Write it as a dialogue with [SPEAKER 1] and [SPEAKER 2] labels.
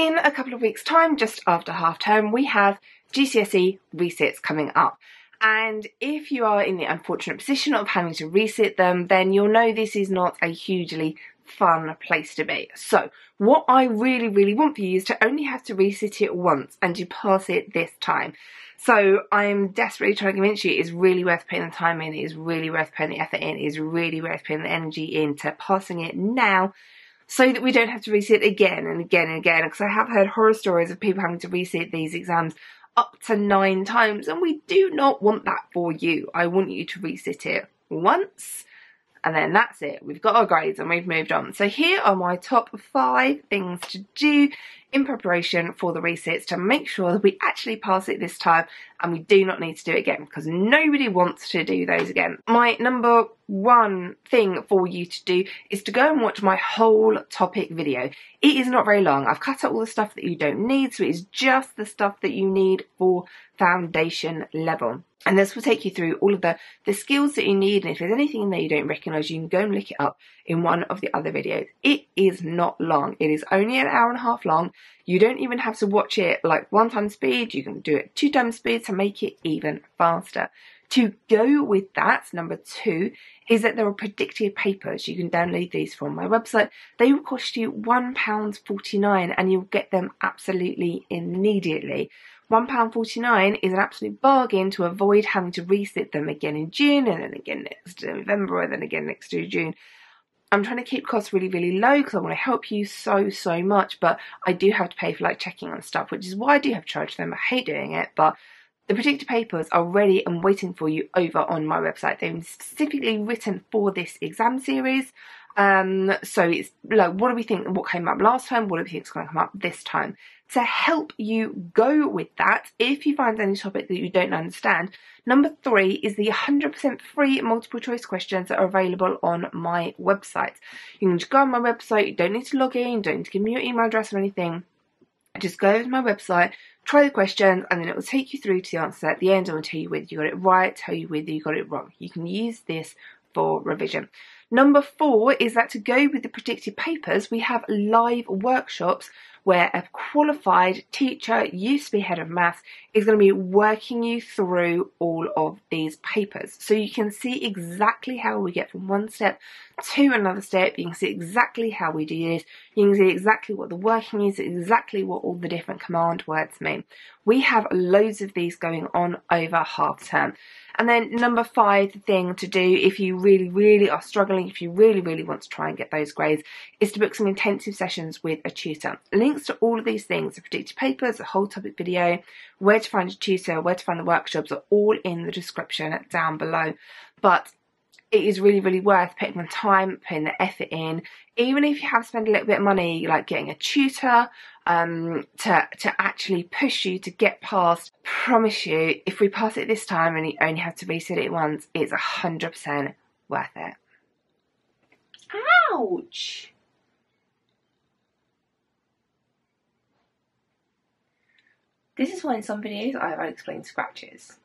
[SPEAKER 1] in a couple of weeks time, just after half term, we have GCSE resits coming up. And if you are in the unfortunate position of having to resit them, then you'll know this is not a hugely fun place to be. So what I really, really want for you is to only have to resit it once and to pass it this time. So I'm desperately trying to convince you it is really worth putting the time in, it is really worth putting the effort in, it is really worth putting the energy into passing it now so that we don't have to resit again and again and again. Because I have heard horror stories of people having to resit these exams up to nine times and we do not want that for you. I want you to resit it once and then that's it. We've got our grades and we've moved on. So here are my top five things to do in preparation for the resits to make sure that we actually pass it this time and we do not need to do it again because nobody wants to do those again. My number one thing for you to do is to go and watch my whole topic video. It is not very long. I've cut out all the stuff that you don't need so it is just the stuff that you need for foundation level. And this will take you through all of the, the skills that you need. And if there's anything in there you don't recognize, you can go and look it up in one of the other videos. It is not long. It is only an hour and a half long. You don't even have to watch it like one time speed. You can do it two times speed to make it even faster. To go with that, number two, is that there are predictive papers. You can download these from my website. They will cost you £1.49 and you'll get them absolutely immediately. £1.49 is an absolute bargain to avoid having to resit them again in June and then again next November and then again next June. I'm trying to keep costs really, really low because I want to help you so, so much, but I do have to pay for like checking on stuff, which is why I do have charge them. I hate doing it, but the predicted papers are ready and waiting for you over on my website. They've been specifically written for this exam series. Um, so it's like, what do we think? What came up last time? What do we think is going to come up this time? To help you go with that, if you find any topic that you don't understand, number three is the 100% free multiple choice questions that are available on my website. You can just go on my website. You don't need to log in. Don't need to give me your email address or anything. Just go to my website, try the questions, and then it will take you through to the answer at the end. I will tell you whether you got it right, tell you whether you got it wrong. You can use this for revision. Number four is that to go with the predicted papers, we have live workshops where a qualified teacher, used to be head of maths, is going to be working you through all of these papers. So you can see exactly how we get from one step to another step. You can see exactly how we do this. You can see exactly what the working is, exactly what all the different command words mean. We have loads of these going on over half term. And then number five the thing to do if you really, really are struggling, if you really, really want to try and get those grades, is to book some intensive sessions with a tutor. Links to all of these things, the predicted papers, the whole topic video, where to find a tutor, where to find the workshops are all in the description down below. But it is really, really worth putting the time, putting the effort in. Even if you have to spend a little bit of money, like getting a tutor, um, to, to actually push you to get past, promise you, if we pass it this time and you only have to resit it once, it's 100% worth it. Ouch! This is why in some videos I have unexplained scratches.